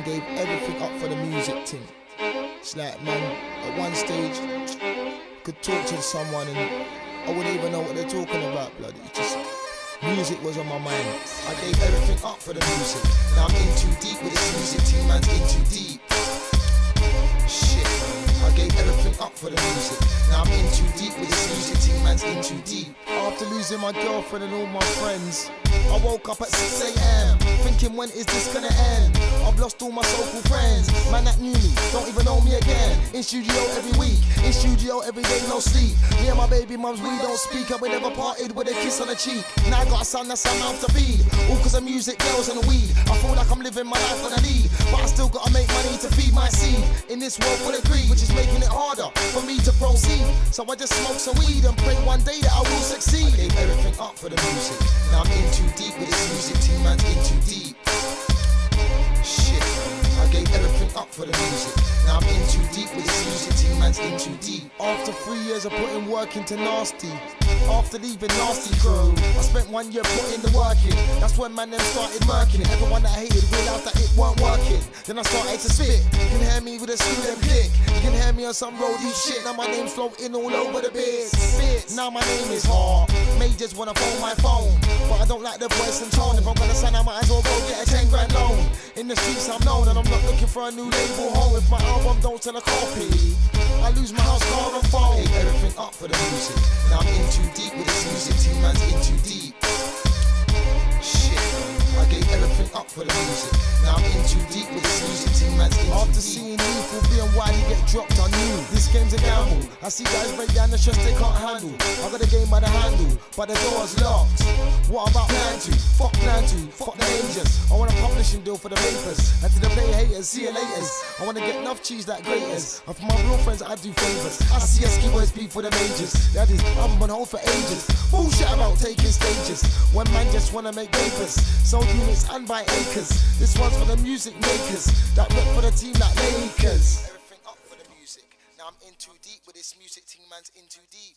man gave everything up for the music thing. It's like, man, at one stage, could talk to someone and I wouldn't even know what they're talking about, bloody. Just music was on my mind. I gave everything up for the music. Now I'm in too deep with this music team, man's in too deep. Shit, man. I gave everything up for the music. Now I'm in too deep with this music team, man's in too deep. After losing my girlfriend and all my friends, I woke up at 6 a.m. Thinking when is this gonna end? Lost all my so-called friends. Man that knew me, don't even know me again. In studio every week, in studio every day, no sleep. Me and my baby mums, we don't speak, and we never parted with a kiss on the cheek. Now I got a son that's a mouth to feed. All cause of music, girls, and the weed. I feel like I'm living my life on a lead, but I still gotta make money to feed my seed. In this world full of greed, which is making it harder for me to proceed. So I just smoke some weed and pray one day that I will succeed. I gave everything up for the music. Now I'm in too deep with this music for the music. Now I'm in too deep with this music team, man's in too deep. After three years of putting work into nasty, after leaving nasty crew, I spent one year putting the work in. That's when man them started murking it. Everyone that hated realized that it weren't working. Then I started to spit. You can hear me with a student click. You can hear me on some roadie shit. Now my name's floating all over the bits. Now my name is hard. Majors wanna phone my phone, but I don't like the voice and tone. If I'm gonna sign, I might as well go get a 10 grand loan. In the streets I'm known, and I'm not looking for a new label home. If my album don't sell a copy, I lose my house, car, and phone. Gave everything up for the music. Now I'm in too deep with this music team, man's in too deep. Shit, I gave everything up for the music. Now I'm in too deep with this music man's in After seeing Lethal B and Wiley get dropped on you, this game's a gamble. I see guys break down the stress they can't handle. I got a game by the handle, but the door's locked. What about plan? Fuck plan fuck the majors. I want a publishing deal for the papers. And to the play haters, see you later. I wanna get enough cheese like graters. And for my real friends, I do favors. I see Ski boys beef for the majors. That is, I'm on hold for ages. Bullshit about taking stages. One man just wanna make papers. Sold units and buy acres. This one's for the music makers that rep for the team like Lakers. Everything up for the music. Now I'm in too deep with this music team, man's in too deep.